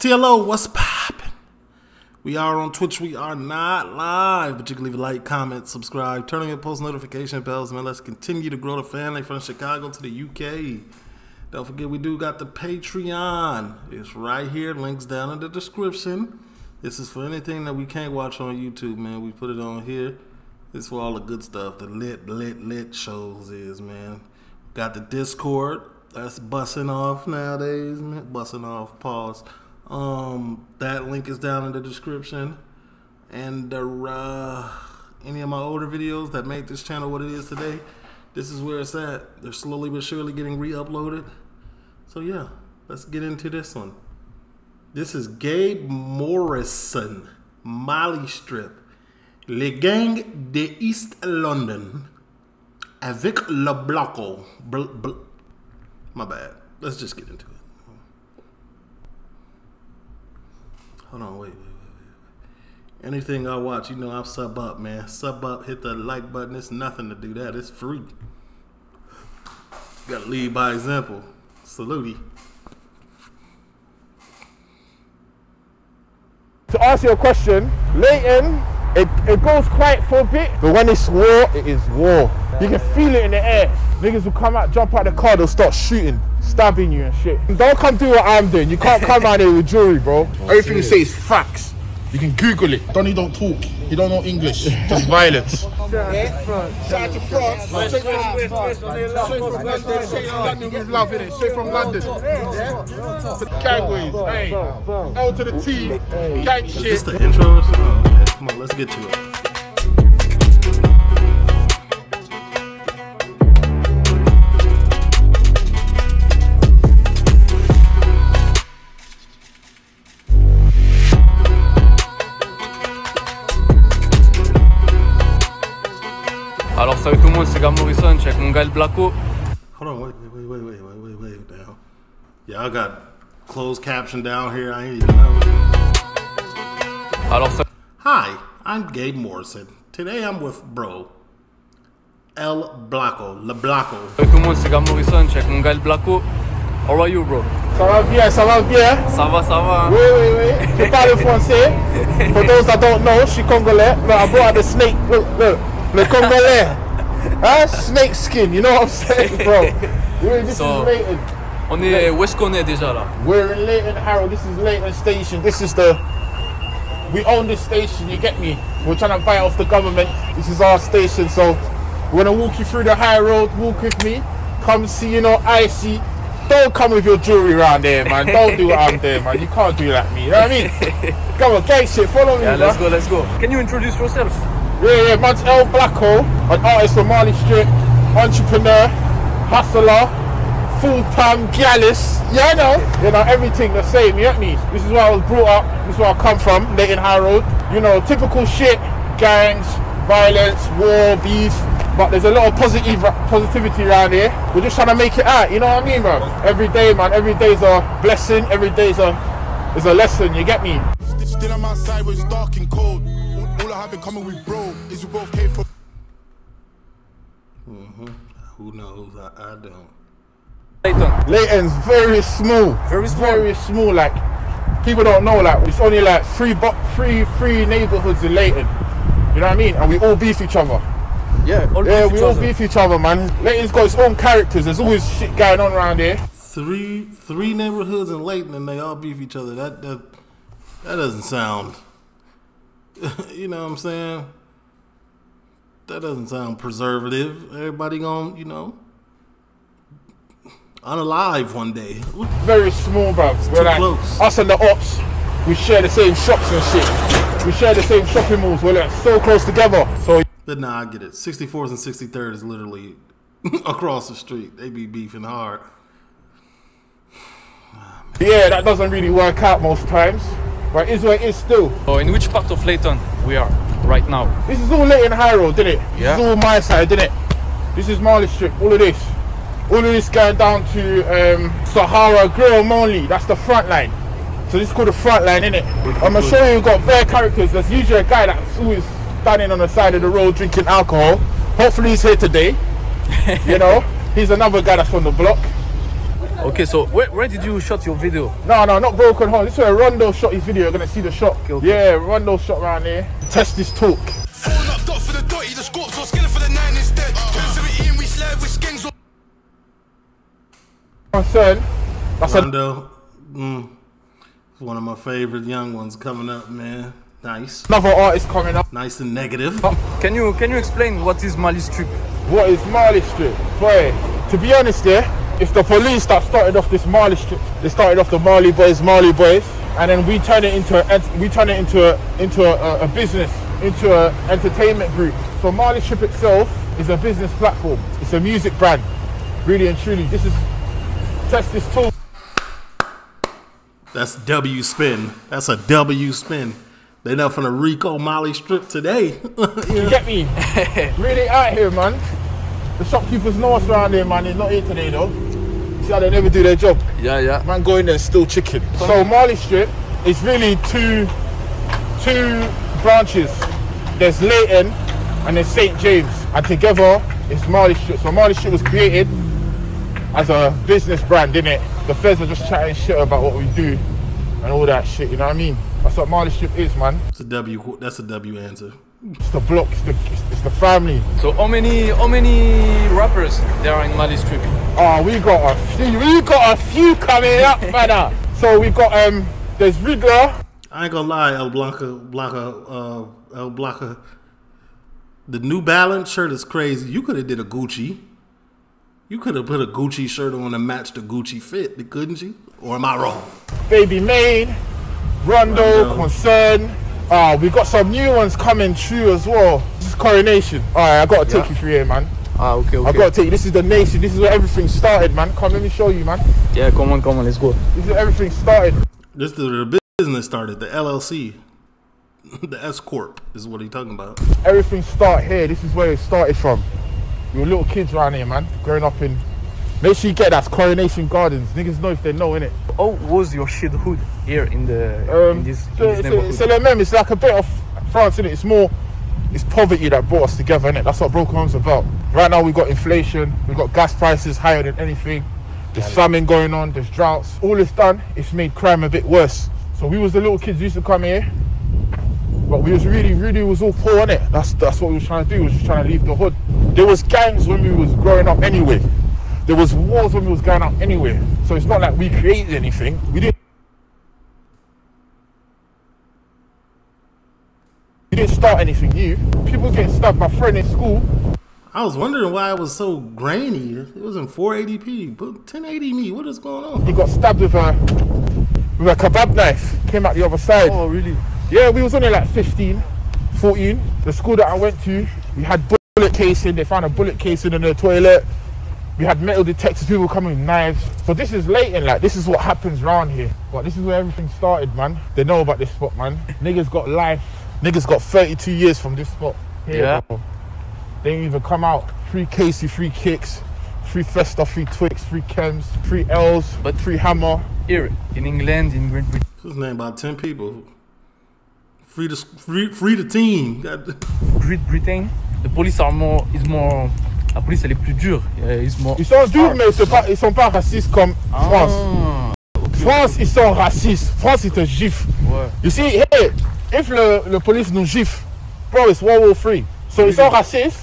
TLO, what's poppin'? We are on Twitch. We are not live, but you can leave a like, comment, subscribe, turn on your post notification bells, man. Let's continue to grow the family from Chicago to the UK. Don't forget, we do got the Patreon. It's right here. Links down in the description. This is for anything that we can't watch on YouTube, man. We put it on here. Is for all the good stuff. The lit, lit, lit shows is, man. Got the Discord. That's bussing off nowadays, man. Bussing off. Pause. Um, that link is down in the description. And uh, any of my older videos that made this channel what it is today, this is where it's at. They're slowly but surely getting re-uploaded. So yeah, let's get into this one. This is Gabe Morrison, Mali Strip, Les Gangs de East London, avec le Bloco. Bl bl my bad. Let's just get into it. Hold on, wait. Anything I watch, you know I'm sub up, man. Sub up, hit the like button. It's nothing to do that. It's free. Gotta lead by example. Salute. To answer your question, Leyton, it, it goes quiet for a bit, but when it's war, it is war. You can feel it in the air. Niggas will come out, jump out the car, they'll start shooting, stabbing you and shit. Don't come do what I'm doing. You can't come out here with jewelry, bro. Everything you say is facts. You can Google it. Donny don't talk. He don't know English. Just violence. Shout out to France. Straight from London with love in it. Straight from London. Gangways. Hey. L to the T. Gang Is this the intro or something? Okay, come on, let's get to it. Hold on, wait, wait, wait, wait, wait, wait, wait now. Yeah, I got closed caption down here. I ain't even know. It. Hi, I'm Gabe Morrison. Today I'm with bro El Blaco, Le Blaco. Tout le monde c'est mon gars Le Blaco. How are you, bro? Ça va bien, ça va bien. Ça va, ça va. Oui, oui, oui. Je parle français. For those that don't know, je suis congolais. Mais à the snake. Look, look. Le congolais. Huh? Snake skin, you know what I'm saying, bro? We're, this So- is Leyton. On est, où est-ce qu'on est déjà là? We're in Leyton Harrow. This is Leyton Station. This is the. We own this station, you get me? We're trying to buy it off the government. This is our station, so we're gonna walk you through the high road. Walk with me. Come see, you know, icy. Don't come with your jewelry around there, man. Don't do what I'm doing, man. You can't do like me. You know what I mean? Come on, gang shit. Follow me, Yeah, let's go, let's go. Can you introduce yourself? Yeah, yeah, man's L'Blacko, an artist from Marley Street, entrepreneur, hustler, full-time gallus. Yeah, I know. You know, everything the same, you get me? This is where I was brought up, this is where I come from, Leyton Harrow. You know, typical shit, gangs, violence, war, beef. But there's a lot of positive positivity around here. We're just trying to make it out, you know what I mean, man? Every day, man, every day's a blessing, every day's a is a lesson, you get me? Still I'm outside where it's dark and cold. All, all I have in common with bro is we both came from. Mm-hmm. Who knows? I, I don't. Leyton. Leyton's very small. Very small. Very small. Like people don't know. Like it's only like three, bo- three, three neighborhoods in Leyton. You know what I mean? And we all beef each other. Yeah, all Yeah, beef we each all other. beef each other, man. Leyton's got its own characters. There's always shit going on around here. Three three neighborhoods in Leyton and they all beef each other. That that that doesn't sound. you know what I'm saying? That doesn't sound preservative. Everybody gonna you know unalive one day. Very small, bro. We're too like close. us and the ops. We share the same shops and shit. We share the same shopping malls. We're like so close together. So But nah, I get it. 64th and 63rd is literally across the street. They be beefing hard. yeah, that doesn't really work out most times. But it is what it is still. Oh, in which part of Leyton we are right now? This is all Leyton High Road, didn't it? Yeah. This is all my side, didn't it? This is Mali Strip, all of this. All of this going down to um, Sahara Grill Monley. That's the front line. So this is called the front line, innit? I'm gonna show you we've got bare characters. There's usually a guy that's always standing on the side of the road drinking alcohol. Hopefully he's here today. You know, he's another guy that's on the block. Okay, so where, where did you shot your video? No, no, not broken heart. This is where Rondo shot his video. You're gonna see the shot. okay. Yeah, Rondo shot around here. Test this talk. Phone up, dot for the dotty, the scorps or skin for the nine instead. Turn 17, we slide with skins on. Concern. That's a Rondo, mm, one of my favorite young ones coming up, man. Nice, another artist coming up. nice and negative. Can you can you explain what is Mali Strip? What is Mali Strip? Boy, to be honest, yeah, if the police that started off this Mali Strip, they started off the Marley Boys, Marley Boys, and then we turn it into a, we turn it into a, into a, a business, into a entertainment group. So Mali Strip itself is a business platform. It's a music brand, really and truly. This is test this tool. That's W spin. That's a W spin. They're not from the Rico Mali strip today. You get me? really out here, man. The shopkeepers know us around here, man. They're not here today, though. See how they never do their job. Yeah, yeah. Man, go in there still chicken. So Mali Strip is really two two branches. There's Leyton and there's St James, and together it's Mali Strip. So Mali Strip was created as a business brand, didn't it? The feds are just chatting shit about what we do and all that shit. You know what I mean? That's what Mali Strip is, man. It's a W. That's a W answer. It's the block. It's the it's, it's the family. So how many how many rappers there are in Mali Strip? Oh, we got a few. We got a few coming up, brother. So we got um. There's Rigler. I ain't gonna lie, El Blanca, Blanca, uh, El Blanca. The New Balance shirt is crazy. You could have did a Gucci. You could have put a Gucci shirt on to match the Gucci fit, couldn't you? Or am I wrong? Baby Main, Rondo, Rondo. Concern. Uh, we got some new ones coming through as well. This is Coronation. Alright, I gotta take Yeah. you through here, man. Ah, okay, I gotta take you. This is the nation. This is where everything started, man. Come, let me show you, man. Yeah, come on, come on, let's go. This is where everything started. This is the business started, the LLC, the S corp is what he talking about. Everything start here. This is where it started from. We were little kids around here, man. Growing up in. Make sure you get that. It's Coronation Gardens. Niggas know if they know, innit? How was your shit hood here in the Um, in this, in so, this so, neighborhood? so it's like a bit of France in it. It's more, it's poverty that brought us together, innit? That's what Broken Home's about. Right now we've got inflation, we've got gas prices higher than anything. There's famine going on, there's droughts. All it's done, it's made crime a bit worse. So we was the little kids used to come here, but we was really, really was all poor, innit? That's that's what we was trying to do. We was just trying to leave the hood. There was gangs when we was growing up anyway. There was wars when we was going out anyway. So it's not like we created anything. We didn't. We didn't start anything new. People getting stabbed. My friend in school, I was wondering why it was so grainy. It was in 480p, but 1080 me. What is going on? he got stabbed with a with a kebab knife. Came out the other side. Oh, really? Yeah, we was only like 15, 14. The school that I went to, we had bullet casing. They found a bullet casing in the toilet. We had metal detectors. People coming with knives. So this is Leyton. Like this is what happens around here. But this is where everything started, man. They know about this spot, man. Niggas got life. Niggas got 32 years from this spot. Here, Yeah. bro. They ain't even come out. Free Casey, free kicks, free Festa, free Twix, free Chems, free L's, But- free Hammer. Here in England, in Great Britain, His name about 10 people. Free the free, free the team. Great Britain, the police are more is more. La police elle est plus dure. More. Ils sont durs, mais ils sont pas, ils sont pas racistes comme France. Ah, France, ils sont racistes. France, ils te giflent. ouais. You see, hey, if le, le police nous gifle, bro, it's World War Three. So ils sont racistes,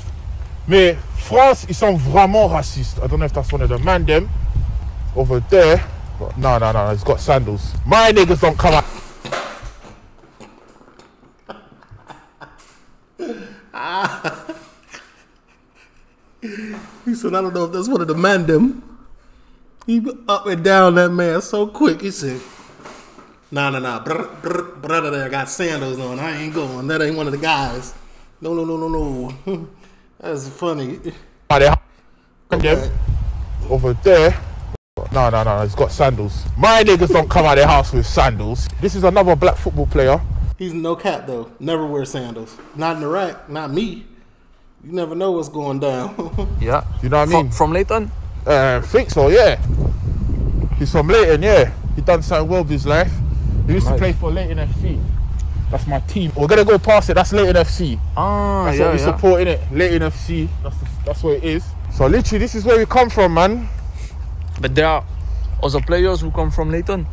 mais France, ils sont vraiment racistes. I don't know if that's one of the man them over there. But no, no, no, it's got sandals. My niggas don't come out. He said, I don't know if that's one of the man them. He up and down that man so quick. He said, Nah, nah, nah. Brr, brr, brother there got sandals on. I ain't going. That ain't one of the guys. No, no, no, no, no. That's funny. Them over there. No, no, no, it's got sandals. My niggas don't come out their house with sandals. This is another black football player. He's no cap though. Never wear sandals. Not in Iraq. Not me. You never know what's going down. Yeah. You know what I mean? from Leyton? Uh, think so, yeah. He's from Leyton, yeah. He done something well with his life. He used to play for Leyton FC. That's my team. We're gonna go past it. That's Leyton FC. Ah, That's yeah, what we yeah. support in it. Leyton FC. That's the, that's what it is. So literally, this is where we come from, man. But there are other players who come from Leyton?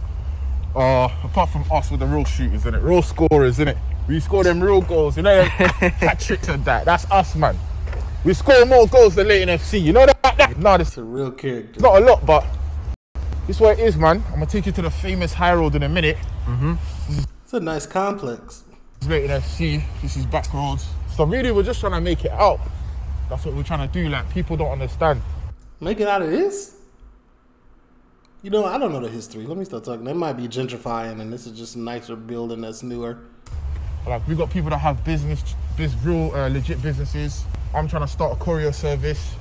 Uh, apart from us with the real shooters, isn't it? Real scorers, isn't it? We score them real goals, you know, them hat tricks and that. That's us, man. We score more goals than Leyton FC. You know that? that? No, this It's a real character. Not a lot, but this is what it is, man. I'm gonna take you to the famous high road in a minute. Mm-hmm. It's a nice complex. This is Leyton FC. This is back roads. So really, we're just trying to make it out. That's what we're trying to do. Like people don't understand. Make it out of this? You know, I don't know the history. Let me start talking. They might be gentrifying, and this is just a nicer building that's newer. Like we got people that have business, biz, real uh, legit businesses. I'm trying to start a courier service.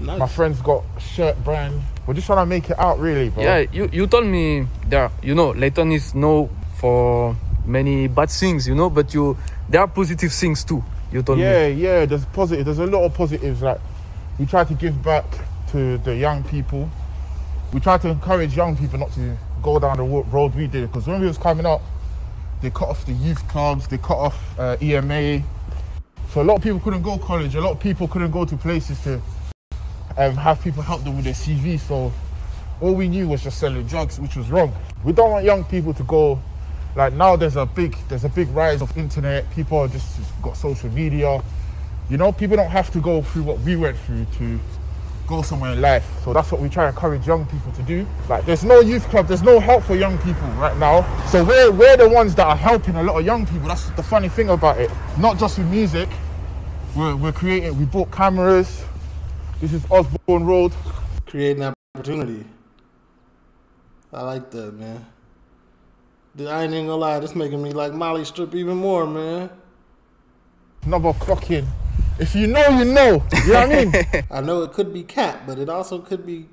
Nice. My friend's got shirt brand. We're just trying to make it out, really, bro. Yeah, you, you told me there, you know, Leyton is known for many bad things, you know, but you there are positive things too. You told me. Yeah, yeah. There's positive. There's a lot of positives. Like we try to give back to the young people. We try to encourage young people not to go down the road we did. Because when we was coming up, they cut off the youth clubs. They cut off uh, EMA. So a lot of people couldn't go college. A lot of people couldn't go to places to um, have people help them with their CV. So all we knew was just selling drugs, which was wrong. We don't want young people to go like now. There's a big there's a big rise of internet. People just got social media. You know, people don't have to go through what we went through to go somewhere in life. So that's what we try to encourage young people to do. Like there's no youth club, there's no help for young people right now. So we're we're the ones that are helping a lot of young people. That's the funny thing about it. Not just with music. We're, we're creating, we bought cameras. This is Osborne Road. Creating that opportunity. I like that, man. Dude, I ain't even gonna lie, this making me like Mali Strip even more, man. Another fucking. If you know, you know. You know what I mean? I know it could be cap, but it also could be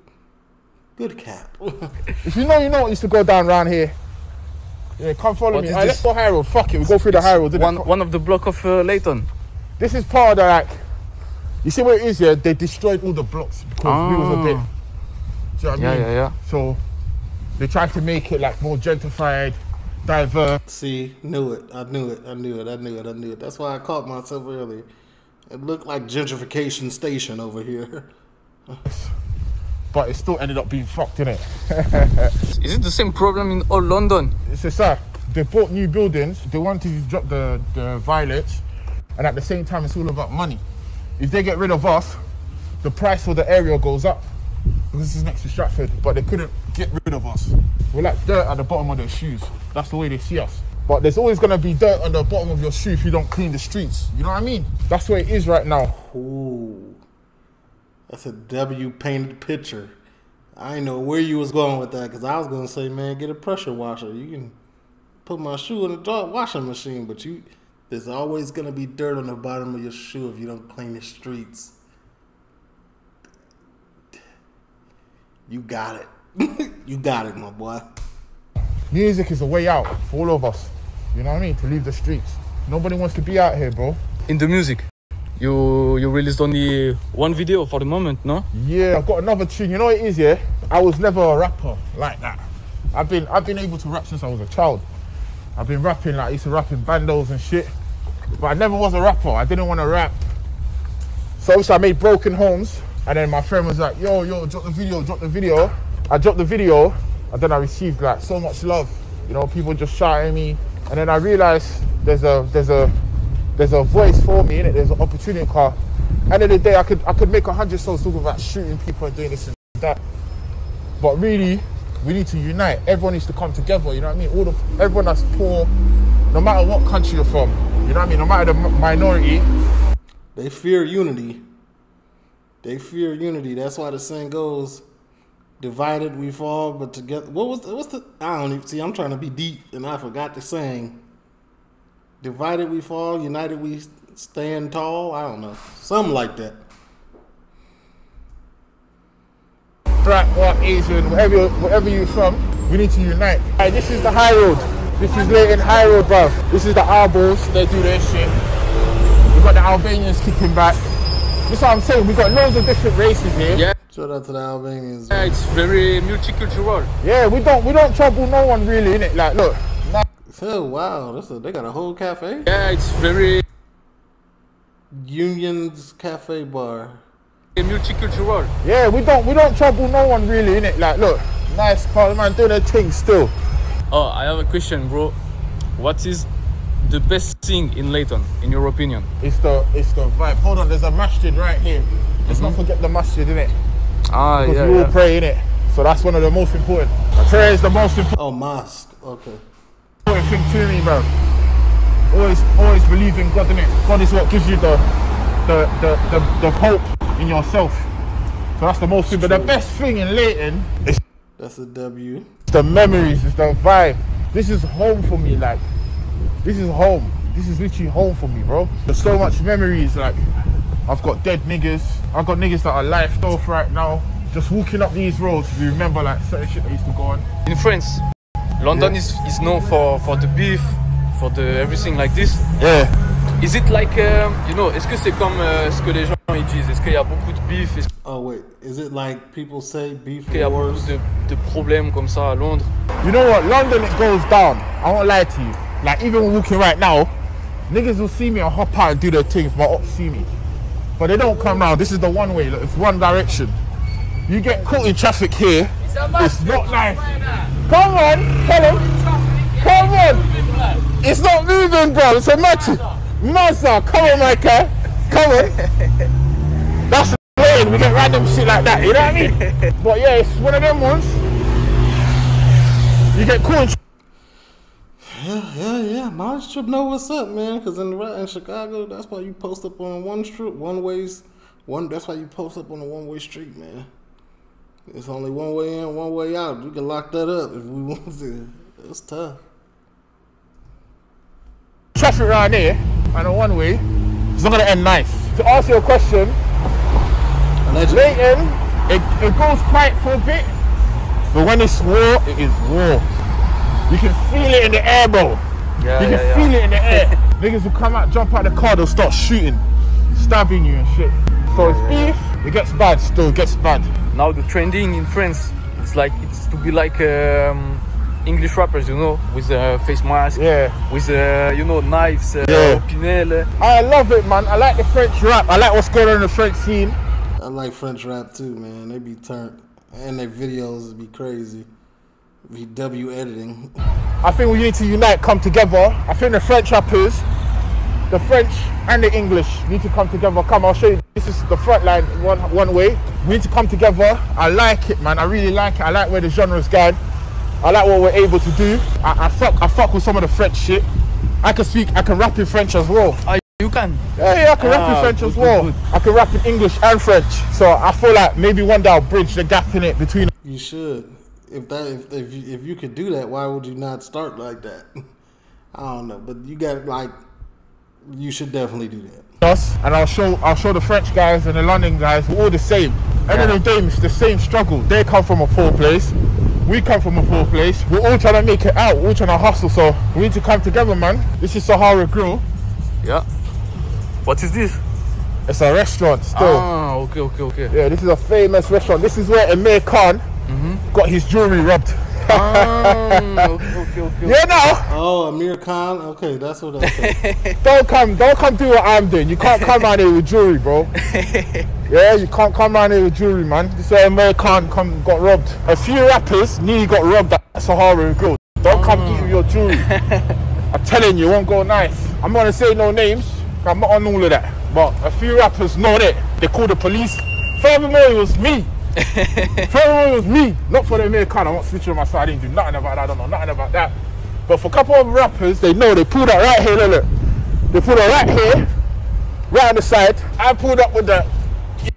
good cap. If you know, you know. It used to go down around here. Yeah, come follow What me. is Alright, let's go high road. Fuck it, we go through the high road. One one of the block of uh, Leyton. This is part of the like. You see where it is here? They destroyed all the blocks because we was a bit. Do you know what I Yeah, mean? yeah, yeah. So they tried to make it like more gentrified, diverse. See, knew it. I knew it. I knew it. I knew it. I knew it. That's why I caught myself earlier. It looked like gentrification station over here. But it still ended up being fucked in it. Is it the same problem in all London? It's a sir. They bought new buildings. They wanted to drop the the violets, and at the same time, it's all about money. If they get rid of us, the price for the area goes up. This is next to Stratford, but they couldn't get rid of us. We're like dirt at the bottom of their shoes. That's the way they see us. But there's always gonna be dirt on the bottom of your shoe if you don't clean the streets. You know what I mean? That's way it is right now. Ooh. That's a W painted picture. I know where you was going with that because I was gonna say, man, get a pressure washer. You can put my shoe in the dry- washing machine, but you there's always gonna be dirt on the bottom of your shoe if you don't clean the streets. You got it. you got it, my boy. Music is a way out for all of us. You know what I mean? To leave the streets. Nobody wants to be out here, bro. In the music, you you released only one video for the moment, no? Yeah, I've got another tune. You know what it is, yeah? I was never a rapper like that. I've been I've been able to rap since I was a child. I've been rapping like I used to rap in bandos and shit. But I never was a rapper. I didn't want to rap. So obviously I made Broken Homes. And then my friend was like, yo, yo, drop the video, drop the video. I dropped the video and then I received like so much love. You know, people just shouting me. And then I realized there's a there's a there's a voice for me in it. There's an opportunity car. End of the day, I could I could make a hundred songs talking about shooting people and doing this and that. But really, we need to unite. Everyone needs to come together. You know what I mean? All the everyone that's poor, no matter what country you're from. You know what I mean? No matter the minority. They fear unity. They fear unity. That's why the saying goes, "Divided we fall, but together." What was the, what's the? I don't even see. I'm trying to be deep, and I forgot the saying. Divided we fall, united we stand tall. I don't know, something like that. black, white, Asian, wherever you're, wherever you're from, we need to unite. This is the high road. This is Leyton High Road, bruv. This is the Arbors. They do their shit. We got the Albanians kicking back. This is what I'm saying. We got loads of different races here. Yeah, Shout out to the Albanians. yeah, it's very multicultural. Yeah, we don't we don't trouble no one really, innit? Like, look, nah, Oh wow, that's a, they got a whole cafe. Yeah, it's very Unions Cafe Bar. multicultural. yeah, we don't we don't trouble no one really, innit? Like, look, Nice car, man. Doing their thing still. Oh, I have a question, bro. What is the best thing in Leyton, in your opinion? It's the it's the vibe. Hold on, there's a masjid right here. Let's not forget the masjid, innit? Ah, Because yeah, we all yeah. pray in it. So that's one of the most important. Prayer is the most important Oh, mosque. Okay. Important thing to me, bro. Always, always believe in God, innit? God is what gives you the, the, the, the, the hope in yourself. So that's the most thing. But the best thing in Leyton is That's a W. the memories, it's the vibe. This is home for me, like, this is home. This is literally home for me, bro. There's so much memories, like, I've got dead niggas. I've got niggas that are life off right now. Just walking up these roads, you remember like certain shit that used to go on. In France, London is, is known for, for the beef, for the everything like this. Yeah. Is it like, um, you know, est-ce que c'est comme euh, ce que les gens ils disent Est-ce qu'il y a beaucoup de beef Est-ce Oh wait, is it like people say beef qu'il y a wars? beaucoup de, de problèmes comme ça à Londres You know what? London it goes down. I won't lie to you. Like even walking right now, niggas will see me and hop out and do their thing if my ops see me. But they don't come round. This is the one way. Look, it's one direction. You get caught in traffic here. It's not nice. Come on, tell him. Come on. It's not moving, bro. It's a matter. Mazda, come on, my guy. Come on. That's the lane. We get random shit like that. You know what I mean? But yeah, it's one of them ones. You get caught Yeah, yeah, yeah. My strip know what's up, man. Because in the in Chicago, that's why you post up on one strip, one ways, one. That's why you post up on a one way street, man. It's only one way in, one way out. You can lock that up if we want to. It's tough. traffic around here and a one way, it's not gonna end nice. To answer your question, Allegedly. Leyton, it, it goes quiet for a bit, but when it's war, it is war. You can feel it in the air, bro. Yeah, you can yeah, yeah. feel it in the air. Niggas will come out, jump out the car, they'll start shooting, stabbing you and shit. So it's beef, it gets bad, still it gets bad. Now the trending in France, it's like it's to be like um, English rappers, you know, with a face mask, Yeah. with uh, you know knives, uh, Yeah. opinel. I love it, man. I like the French rap. I like what's going on in the French scene. I like French rap too, man. They be turned, and their videos be crazy. Be W editing. I think we need to unite, come together. I think the French rappers, the French and the English need to come together. Come, I'll show you. This is the front line, one one way. We need to come together. I like it, man. I really like it. I like where the genre's going. I like what we're able to do. I, I fuck, I fuck with some of the French shit. I can speak, I can rap in French as well. Ah, you can. Yeah, yeah, I can rap in Ah, French good, as well. good. I can rap in English and French. So I feel like maybe one day I'll bridge the gap in it between You should. If that, if if you, if you could do that, why would you not start like that? I don't know, but you got like, you should definitely do that. us and I'll show I'll show the French guys and the London guys we're all the same. End of the day it's the same struggle. They come from a poor place. We come from a poor place. We're all trying to make it out. We're all trying to hustle. So we need to come together, man. This is Sahara Grill. Yeah. What is this? It's a restaurant still. Ah, okay, okay, okay. Yeah, this is a famous restaurant. This is where Amir Khan got his jewelry robbed. Ah, okay, okay, okay. Yeah, now Oh, Amir Khan. Okay, that's what. Okay. don't come, don't come do what I'm doing. You can't come around here with jewelry, bro. Yeah, you can't come around here with jewelry, man. This is where Amir Khan come got robbed. A few rappers nearly got robbed at Sahara Grill. Don't come eat with your jewelry. I'm telling you, it won't go nice. I'm not gonna say no names. I'm not on all of that. But a few rappers know that. They called the police. Furthermore, it was me. It was me. Not for the Amir Khan. I'm not switching on my side. I didn't do nothing about that. I don't know nothing about that. But for a couple of rappers, they know they pulled that right here. Look, look. They pulled it right here, right on the side. I pulled up with that.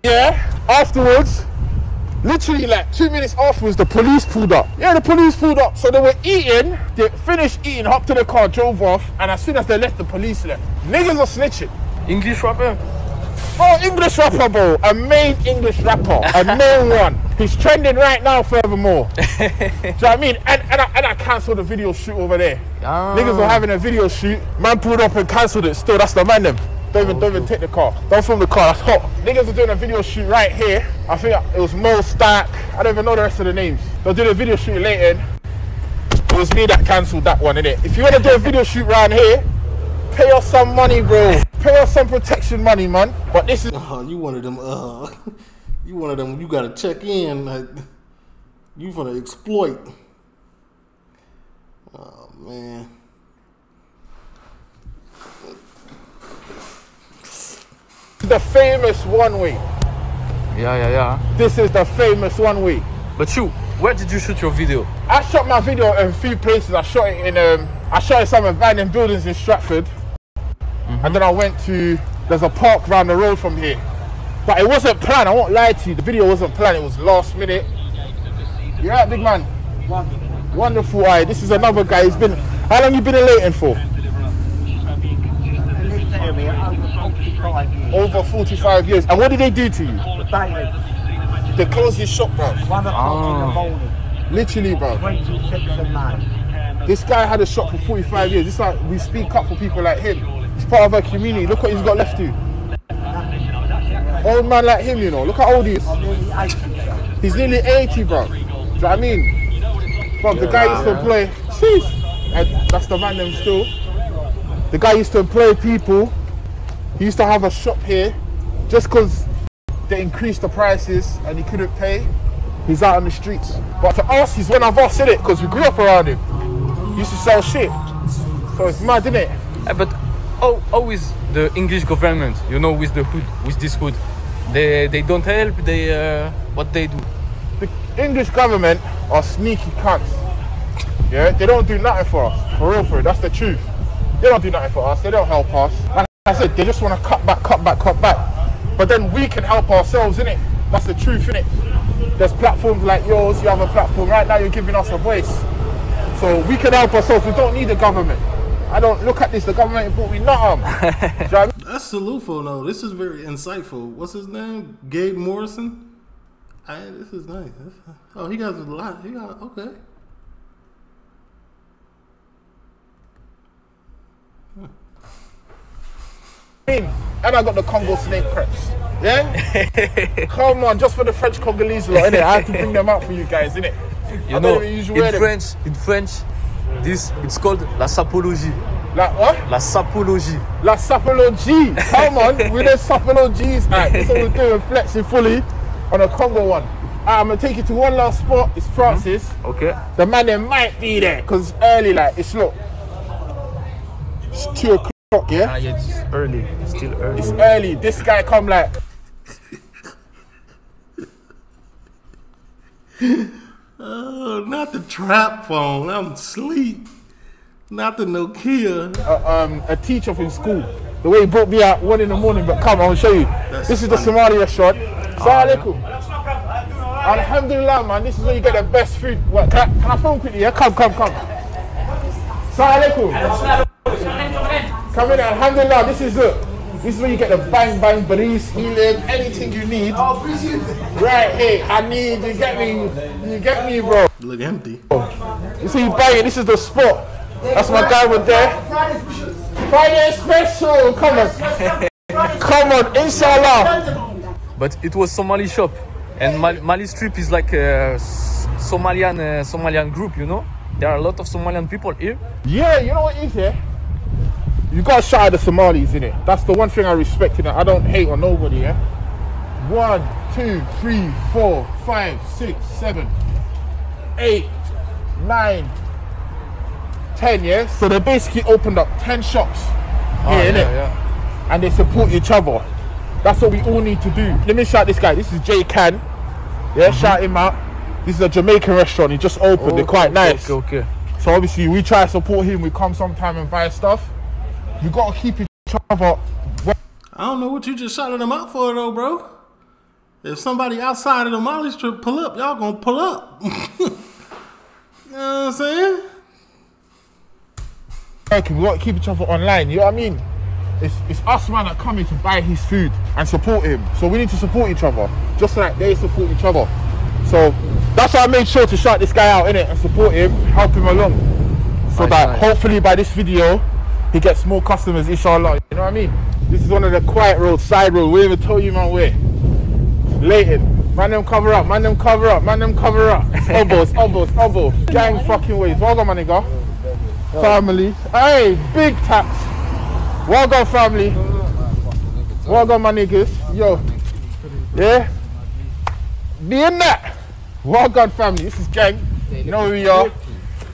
yeah. Afterwards, literally like two minutes afterwards, the police pulled up. Yeah, the police pulled up. So they were eating, they finished eating, hopped to the car, drove off, and as soon as they left, the police left. Niggas are snitching. English rapper? Oh, English rapper, bro. A main English rapper. A main one. He's trending right now, furthermore. Do you know what I mean? And, and, I, and I cancelled the video shoot over there. Ah. Niggas were having a video shoot. Man pulled up and cancelled it. Still, that's the man, them. Don't even, don't even take the car. Don't film the car. That's hot. Niggas are doing a video shoot right here. I think it was Mo Stack. I don't even know the rest of the names. They'll do the video shoot later. It was me that cancelled that one, innit? If you want to do a video shoot around here, pay us some money, bro. Pay us some protection money, man. But this is Oh, you one of them. Uh, you one of them. You gotta check in. Like, You finna exploit. Oh man. The famous one way. Yeah, yeah, yeah. This is the famous one way. But you, where did you shoot your video? I shot my video in a few places. I shot it in um, I shot in some abandoned buildings in Stratford, and then I went to there's a park round the road from here. But it wasn't planned. I won't lie to you. The video wasn't planned. It was last minute. You right, big man? Wonderful. Eye. This is another guy. He's been. How long you been in Leyton for? in this area over 45 years. Over 45 years. And what did they do to you? They closed your shop, bro. one o'clock in Ah. the morning, Literally, bro. 26th of May. This guy had a shop for 45 years. It's like we speak up for people like him. He's part of our community. Look what he's got left to. Old man like him, you know. Look how old he is. I'm nearly 80, sir. He's nearly 80, bro. Do you know what I mean? Bro, the guy used to employ. Jeez. And that's the man them still. The guy used to employ people. He used to have a shop here just because they increased the prices and he couldn't pay. He's out on the streets. But to us, he's one of us, innit? Because we grew up around him. He used to sell shit. So it's mad, innit? Eh, but how, how is the English government, you know, with the hood, with this hood? They, they don't help, they, uh, what they do? the English government are sneaky cunts. Yeah, they don't do nothing for us. For real, for real. That's the truth. They don't do nothing for us. They don't help us. Like I said, they just want to cut back, cut back, cut back. But then we can help ourselves, innit? That's the truth, innit? There's platforms like yours. You have a platform right now. You're giving us a voice, so we can help ourselves. We don't need the government. I don't look at this. The government ain't brought me nothing. Do you know what I mean? That's Salufo though. This is very insightful. What's his name? Gabe Morrison. I, this is nice. This- oh, he got a lot. He got okay. Hmm. And I got the Congo snake crepes. Yeah? Come on, just for the French Congolese lot, innit? I have to bring them out for you guys, innit? You I know, don't even usually wear in them. French, in French, this, it's called la sapologie. Like what? La sapologie. La sapology. Come on, we're the sapologies. This is what we're doing, flexing fully on a Congo one. Alright, I'm gonna take you to one last spot. It's Francis. Okay. The man there might be there, because it's early, like, it's look. It's two o'clock, yeah? Ah, yeah, it's early, it's still early. It's early. This guy come like, Oh, not the trap phone. I'm asleep. Not the Nokia. a, um, a teacher from school. The way he brought me out one in the morning, but come, I'll show you. this is the Somali restaurant. Assalamu alaikum. Ah. Alhamdulillah, man. This is where you get the best food. What, can, I, can I film quickly? Yeah, come, come, come. Assalamu. Come in, Alhamdulillah. This is it. This is where you get the bang bang baris, healing, anything you need. Right here, I need. You get me? You get me, bro? Look empty. You see, banging. This is the spot. That's my guy with there. Friday special. Come on. Come on, inshallah. But it was Somali shop, and Mal- Mali Strip is like a Somalian uh, Somalian group. You know, there are a lot of Somalian people here. Yeah, you know what is here? You got to shout at the Somalis in it. That's the one thing I respect in it. I don't hate on nobody, yeah? One, two, three, four, five, six, seven, eight, nine, ten, yeah? So they basically opened up ten shops oh, here, yeah, innit? yeah. and they support each other. That's what we all need to do. Let me shout this guy. This is Jay Can. Yeah, mm-hmm. shout him out. This is a Jamaican restaurant. He just opened. They're quite oh, nice. Okay, okay. So obviously we try to support him. We come sometime and buy stuff. We gotta keep each other. I don't know what you just shouted them out for though, bro. If somebody outside of the Mali strip pull up, y'all gonna pull up. you know what I'm saying? working. We gotta keep each other online. You know what I mean? It's, it's us man that come here to buy his food and support him. So we need to support each other, just like they support each other. So that's why I made sure to shout this guy out in it and support him, help him along, so Nice, that nice. hopefully by this video he gets more customers, inshallah. You know what I mean? This is one of the quiet roads, side road. We even tell you man where. Leyton. Man them cover up, man them cover up, man them cover up. elbows, elbows, elbows. Gang fucking ways. Well done, my nigga. Family. Hey, big tax. Well done, family. Well done, my niggas. Yo. Yeah? Be in that. Well done, family. This is gang. You know who we are.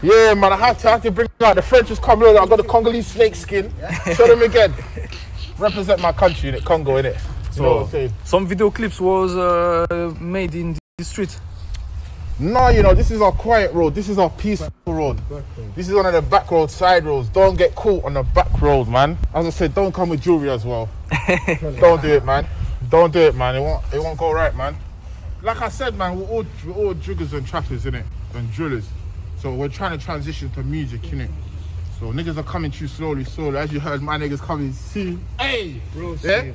Yeah, man. I had to, I had to bring out the French was coming on. I got the Congolese snake skin. Show them again. Represent my country in it, Congo in it. You know what I'm saying? Some video clips was uh, made in the street. No, you know, this is our quiet road. This is our peaceful road. This is one of the back road, side roads. Don't get caught on the back road, man. As I said, don't come with jewelry as well. don't do it, man. Don't do it, man. It won't, it won't go right, man. Like I said, man, we're all, we're all driggers and trappers, innit? And drillers. So we're trying to transition to music, innit? So niggas are coming through slowly, slowly. As you heard, my niggas coming soon. Hey! Yeah?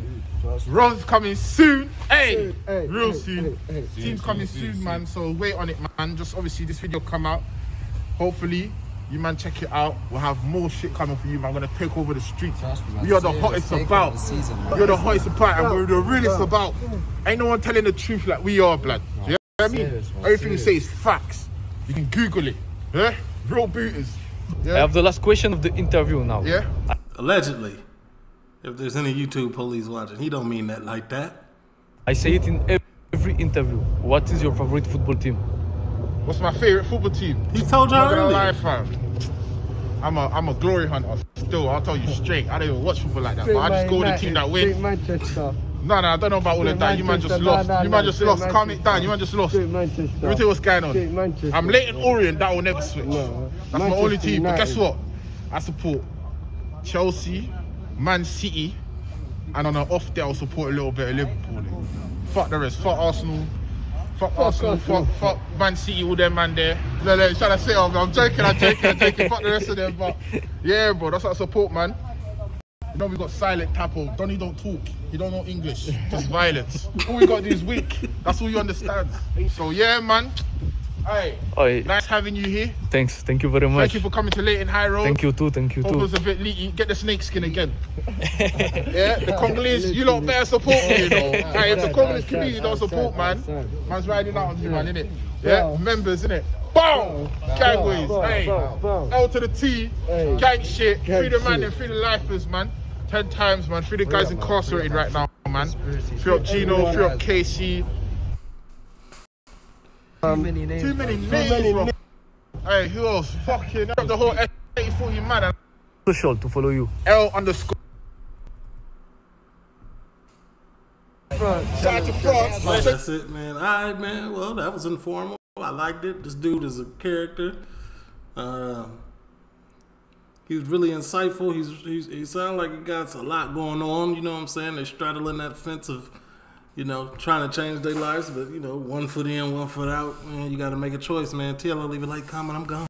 Rose coming soon. Hey, real soon. Team's coming soon, man. So wait on it, man. Just obviously this video come out. Hopefully, you man check it out. We'll have more shit coming for you, man. I'm gonna take over the streets. We are the hottest about. You're the hottest about, and we're the realest about. Ain't no one telling the truth like we are, blood. You know what I mean? Everything you say is facts. You can Google it. Yeah, real booters. I have the last question of the interview now. yeah. Allegedly, if there's any YouTube police watching, he don't mean that like that. I say it in every interview. What is your favorite football team? What's my favorite football team? He told y'all I'm not lie, fam. I'm a I'm a glory hunter. Still, I'll tell you straight. I don't even watch football like that, but I just go with the team that wins. Manchester. No, no, I don't know about all of that. You man just lost. You man just lost. Calm it down. You man just lost. Straight Manchester. Let me tell you what's going on. Manchester. I'm Leyton Orient. That will never switch. No. That's my only Manchester team. But guess what? I support Chelsea, Man City, and on an off day I'll support a little bit of Liverpool. Fuck the rest. Fuck Arsenal. Fuck Arsenal. Fuck, Arsenal. fuck Man City. All them man there. No, no, trying to say I'm, I'm joking. I'm joking. I'm joking. fuck the rest of them. But yeah, bro, that's what I support, man. You know we got silent tapo. Donny don't talk. He don't know English. Just violence. All we got to do is weak. That's all you understand. So yeah, man. Hey, Oi, nice having you here. thanks. Thank you very much. Thank you for coming to Leyton High Road. Thank you too. Thank you Hope it too. was a bit leaky. Get the snake skin again. yeah, the Congolese, you lot better support me, you know. Hey, if the Congolese community don't support, man, man's riding out on you, man, innit? Yeah, members, innit? Boom! Gangways, hey. boom, boom. L to the T, Hey. gang shit. Free the man shit. and free the lifers, man. Ten times, man. Free the guys incarcerated right now, man. Free up Gino, free up KC. Um, Too many names, bro. Hey, who else? Fucking up the whole S84, you man. and Social to follow you. L underscore. Shout out to France. Like, that's it, man. All right, man. Well, that was informal. I liked it. This dude is a character. Uh, he's really insightful. He's, he's he sounds like he got a lot going on. You know what I'm saying? They're straddling that fence of, you know, trying to change their lives, but you know, one foot in, one foot out. Man, you got to make a choice, man. TLO, leave a like, comment. I'm gone.